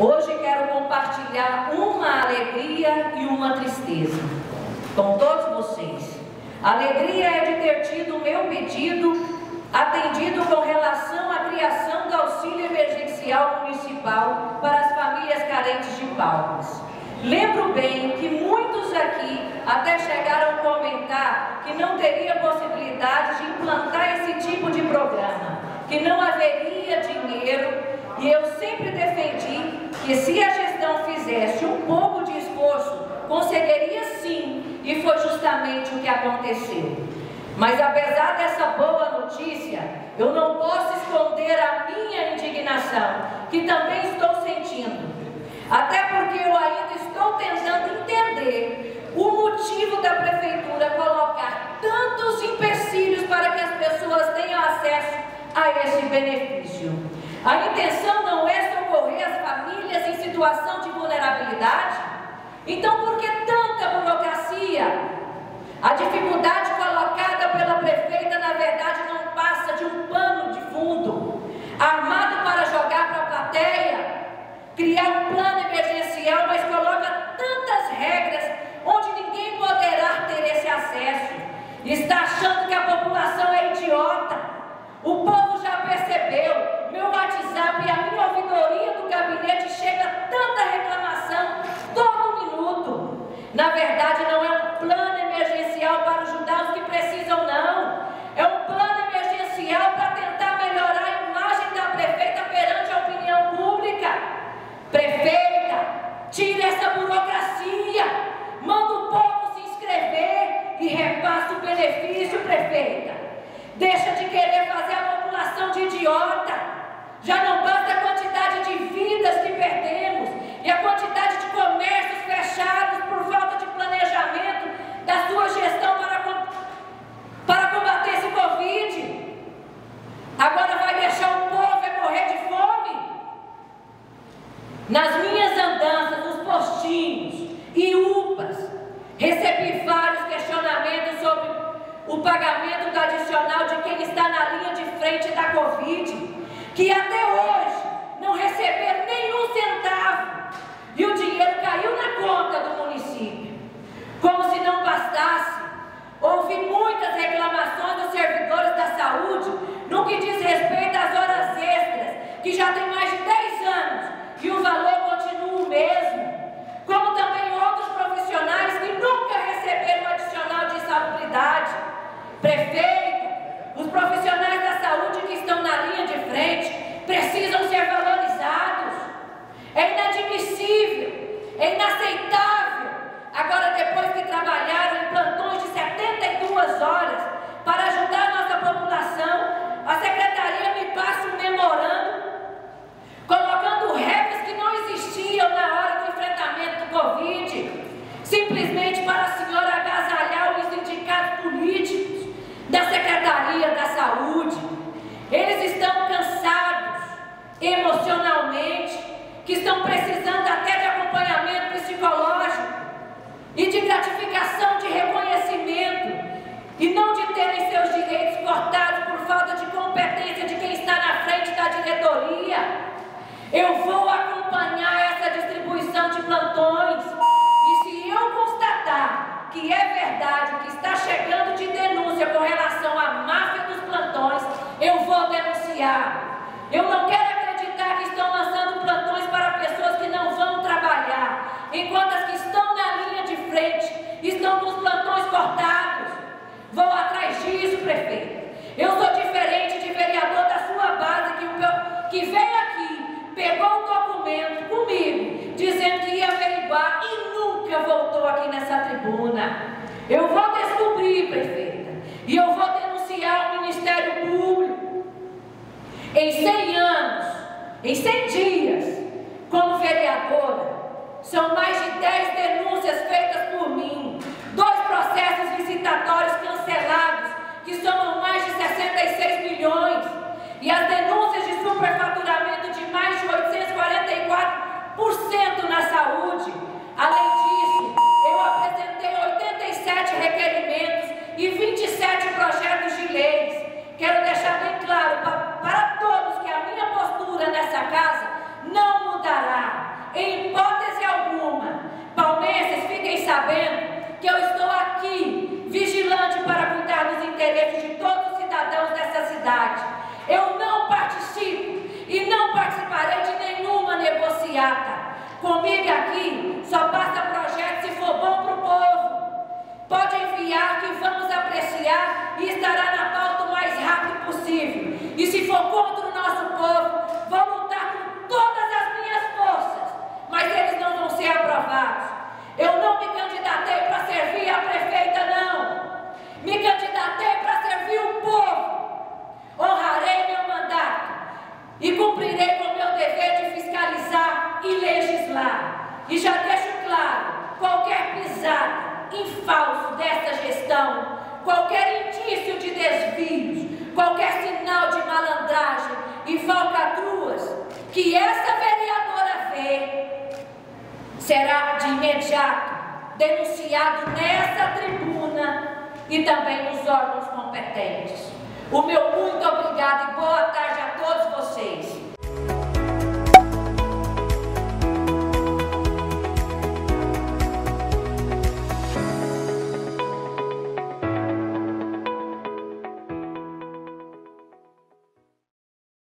Hoje quero compartilhar uma alegria e uma tristeza com todos vocês. Alegria é de ter tido o meu pedido atendido com relação à criação do auxílio emergencial municipal para as famílias carentes de Palmas. Lembro bem que muitos aqui até chegaram a comentar que não teria possibilidade de implantar esse tipo de programa, que não haveria dinheiro, e eu sempre defendi que se a gestão fizesse um pouco de esforço, conseguiria sim, e foi justamente o que aconteceu. Mas apesar dessa boa notícia, eu não posso esconder a minha indignação, que também estou sentindo. Até porque eu ainda estou tentando entender o motivo da prefeitura colocar tantos empecilhos para que as pessoas tenham acesso a esse benefício. A intenção não é socorrer as famílias em situação de vulnerabilidade? Então, por que tanta burocracia? A dificuldade colocada pela prefeita, na verdade, não passa de um pano de fundo, armado para jogar para a plateia criar um plano emergencial, mas coloca tantas regras onde ninguém poderá ter esse acesso. Está achando que a população é idiota. O povo já percebeu. Meu WhatsApp e a minha ouvidoria do gabinete chega tanta reclamação todo minuto. Na verdade, não é um plano emergencial para ajudar os que precisam, não. É um plano emergencial para tentar melhorar a imagem da prefeita perante a opinião pública. Prefeita, essa burocracia. Manda o povo se inscrever e repassa o benefício, prefeita. Deixa de querer fazer a população de idiota. Já não basta a quantidade de vidas que perdemos e a quantidade de comércios fechados por falta de planejamento da sua gestão para, para combater esse Covid. Agora vai deixar o povo é morrer de fome? Nas minhas andanças, nos postinhos e UPAs, recebi vários questionamentos sobre o pagamento do adicional de quem está na linha de frente da Covid, que até hoje não receberam nenhum centavo e o dinheiro caiu na conta do município. Como se não bastasse, houve muitas reclamações dos servidores da saúde no que diz respeito às horas extras, que já tem mais de 10 anos que o valor continua o mesmo, como também outros profissionais que nunca receberam adicional de insalubridade. Prefeito, os profissionais da saúde que estão na linha de frente precisam ser valorizados. É inadmissível, é inaceitável. Agora, depois que trabalharam em plantões de 72 horas para ajudar a nossa população, a secretaria me passa um memorando colocando regras que não existiam na hora do enfrentamento do Covid, simplesmente para a senhora agasalhar os sindicatos políticos da Secretaria da Saúde. Eles estão cansados emocionalmente, que estão precisando até de acompanhamento psicológico e de gratificação de reconhecimento e não de terem seus direitos cortados por falta de competência de quem está na frente da diretoria. Eu vou acompanhar essa distribuição de plantões. E se eu constatar que é verdade, que está chegando de denúncia com relação à máfia dos plantões, eu vou denunciar. Eu não quero acreditar que estão lançando plantões para pessoas que não vão trabalhar, enquanto as que estão na linha de frente estão com os plantões cortados. Vou atrás disso, prefeito. Eu sou diferente de vereador da sua base que, que vem aqui pegou um documento comigo, dizendo que ia averiguar e nunca voltou aqui nessa tribuna. Eu vou descobrir, prefeita, e eu vou denunciar o Ministério Público. Em 100 anos, em 100 dias, como vereadora, são mais de 10 denúncias feitas por mim, dois processos licitatórios cancelados, que somam mais de 66 milhões, e as denúncias de superfaturamento de mais de 844% na saúde. Além disso, eu apresentei 87 requerimentos e 27 projetos de leis. Quero deixar bem claro para, para todos que a minha postura nessa casa não mudará. Comigo aqui só passa projeto se for bom para o povo. Pode enviar que vamos apreciar e estará na pauta o mais rápido possível. E se for contra o nosso povo, vou lutar com todas as minhas forças, mas eles não vão ser aprovados. Eu não me candidatei para servir a prefeita, não. Me candidatei para servir o povo. Honrarei meu mandato e cumprirei com o meu dever de fiscalizar e legislar. E já deixo claro: qualquer pisada em desta gestão, qualquer indício de desvios, qualquer sinal de malandragem e falcatruas que essa vereadora vê, será de imediato denunciado nessa tribuna e também nos órgãos competentes. O meu muito obrigado e boa tarde